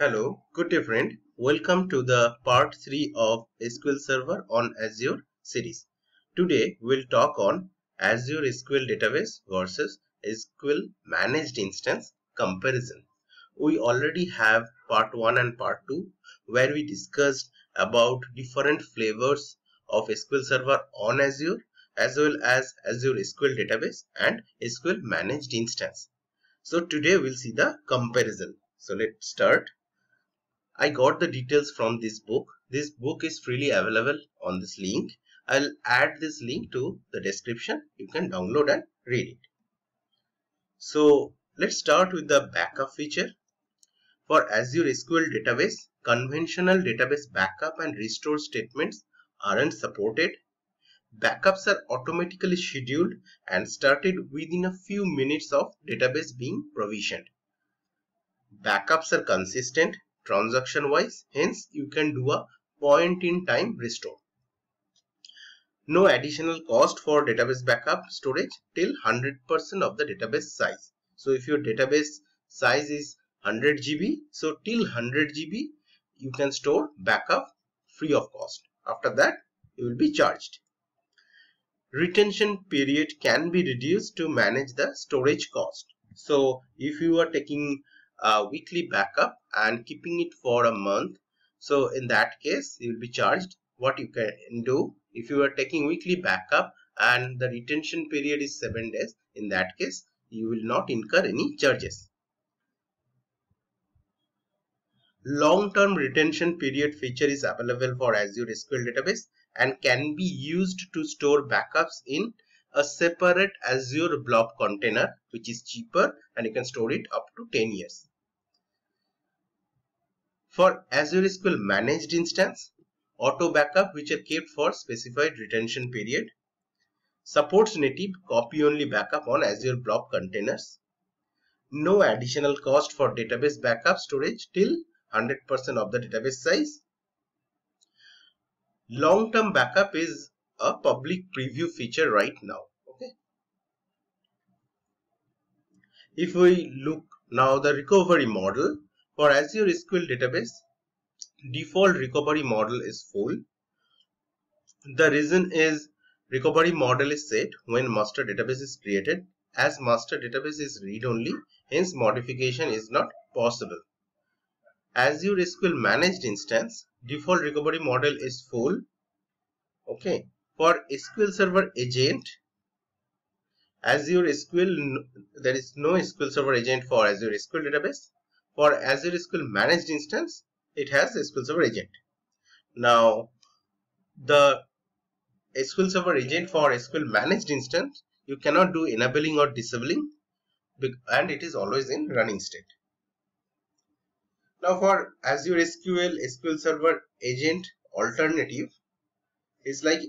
Hello, good day friend. Welcome to the part 3 of SQL Server on Azure series. Today we'll talk on Azure SQL Database versus SQL Managed Instance comparison. We already have part 1 and part 2 where we discussed about different flavors of SQL Server on Azure as well as Azure SQL Database and SQL Managed Instance. So today we'll see the comparison. So let's start. I got the details from this book. This book is freely available on this link. I'll add this link to the description. You can download and read it. So let's start with the backup feature. For Azure SQL database, conventional database backup and restore statements aren't supported. Backups are automatically scheduled and started within a few minutes of database being provisioned. Backups are consistent transaction wise hence you can do a point in time restore. No additional cost for database backup storage till 100% of the database size. So if your database size is 100 GB so till 100 GB you can store backup free of cost. After that you will be charged. Retention period can be reduced to manage the storage cost. So if you are taking a weekly backup and keeping it for a month. So in that case you will be charged what you can do if you are taking weekly backup and the retention period is 7 days. In that case you will not incur any charges. Long-term retention period feature is available for Azure SQL database and can be used to store backups in a separate Azure Blob container which is cheaper and you can store it up to 10 years. For Azure SQL managed instance, auto backup which are kept for specified retention period, supports native copy-only backup on Azure Blob containers, no additional cost for database backup storage till 100% of the database size. Long-term backup is a public preview feature right now. Okay. If we look now the recovery model for Azure SQL database, default recovery model is full. The reason is recovery model is set when master database is created as master database is read-only hence modification is not possible. Azure SQL managed instance default recovery model is full okay for SQL Server agent Azure SQL there is no SQL Server agent for Azure SQL database for Azure SQL managed instance it has SQL Server agent now the SQL Server agent for SQL managed instance you cannot do enabling or disabling and it is always in running state now for Azure SQL SQL Server agent alternative is like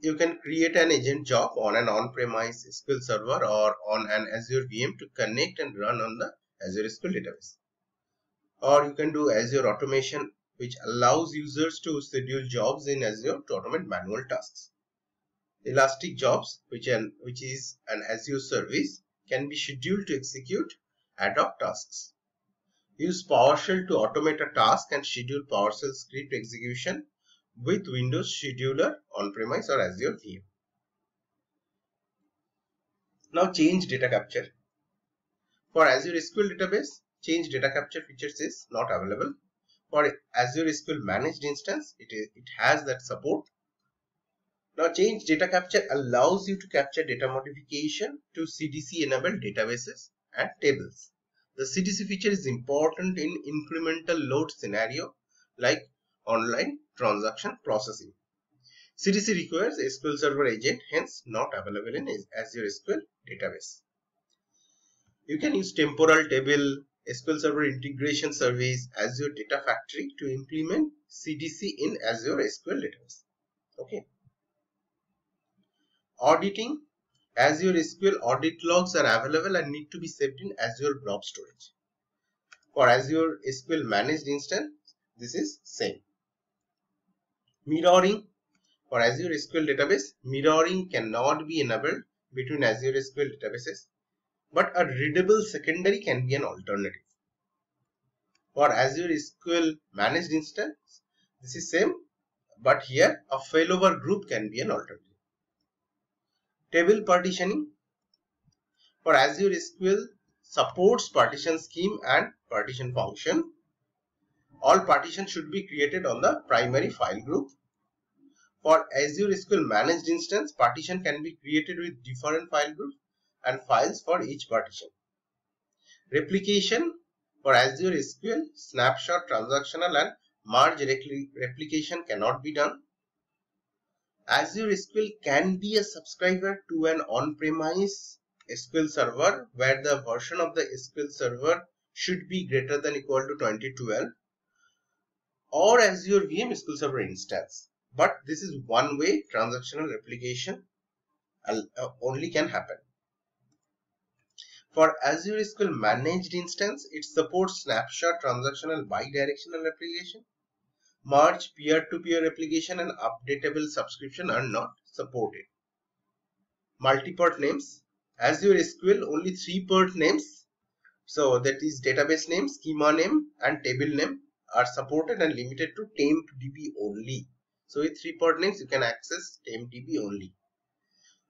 you can create an agent job on an on-premise SQL server or on an Azure VM to connect and run on the Azure SQL database. Or you can do Azure automation which allows users to schedule jobs in Azure to automate manual tasks. Elastic jobs which, an, which is an Azure service can be scheduled to execute ad hoc tasks. Use PowerShell to automate a task and schedule PowerShell script execution with Windows Scheduler on-premise or Azure VM. Now change data capture. For Azure SQL database, change data capture features is not available. For Azure SQL managed instance, it, is, it has that support. Now change data capture allows you to capture data modification to CDC enabled databases and tables. The CDC feature is important in incremental load scenario like online transaction processing. CDC requires SQL Server agent, hence not available in Azure SQL database. You can use temporal table, SQL Server integration service, Azure Data Factory to implement CDC in Azure SQL database. Okay. Auditing, Azure SQL audit logs are available and need to be saved in Azure Blob storage. For Azure SQL managed instance, this is same. Mirroring for Azure SQL database, mirroring cannot be enabled between Azure SQL databases, but a readable secondary can be an alternative. For Azure SQL managed instance, this is same, but here a failover group can be an alternative. Table partitioning. For Azure SQL supports partition scheme and partition function. All partitions should be created on the primary file group. For Azure SQL managed instance, partition can be created with different file groups and files for each partition. Replication for Azure SQL, snapshot, transactional and merge replication cannot be done. Azure SQL can be a subscriber to an on-premise SQL server where the version of the SQL server should be greater than equal to 2012 or Azure VM SQL Server instance. But this is one way transactional replication uh, only can happen. For Azure SQL managed instance, it supports snapshot, transactional, bidirectional replication. Merge, peer-to-peer -peer replication and updatable subscription are not supported. Multi-part names. Azure SQL only three part names. So that is database name, schema name and table name are supported and limited to TempDB only. So with three part names you can access TempDB only.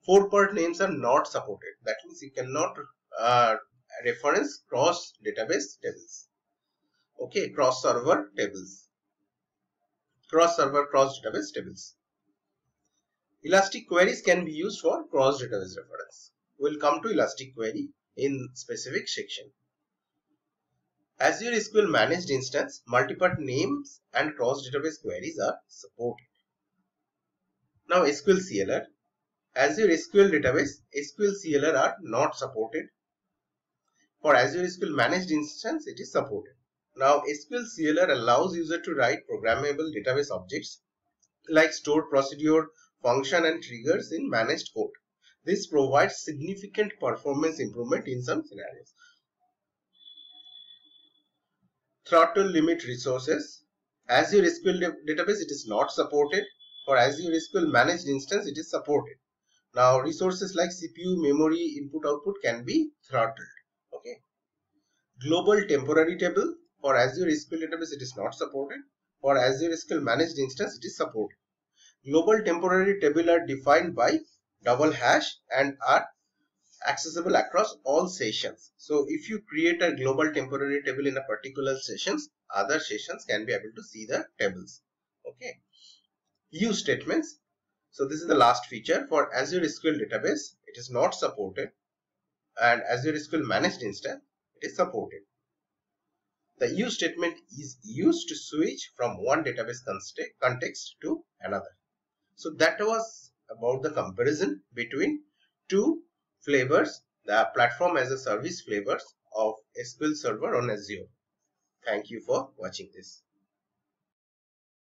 Four part names are not supported. That means you cannot uh, reference cross database tables. Okay, cross server tables. Cross server, cross database tables. Elastic queries can be used for cross database reference. We'll come to Elastic query in specific section. Azure SQL managed instance, multiple names and cross database queries are supported. Now SQL CLR. Azure SQL database, SQL CLR are not supported for Azure SQL Managed Instance, it is supported. Now, SQL CLR allows user to write programmable database objects like stored procedure, function and triggers in managed code. This provides significant performance improvement in some scenarios. Throttle limit resources. Azure SQL database, it is not supported. For Azure SQL Managed Instance, it is supported. Now, resources like CPU, memory, input, output can be throttled. Global temporary table for Azure SQL database it is not supported. For Azure SQL managed instance it is supported. Global temporary table are defined by double hash and are accessible across all sessions. So if you create a global temporary table in a particular sessions, other sessions can be able to see the tables. Okay. Use statements. So this is the last feature for Azure SQL database. It is not supported and Azure SQL managed instance, is supported. The use statement is used to switch from one database context to another. So that was about the comparison between two flavors, the platform as a service flavors of SQL Server on Azure. Thank you for watching this.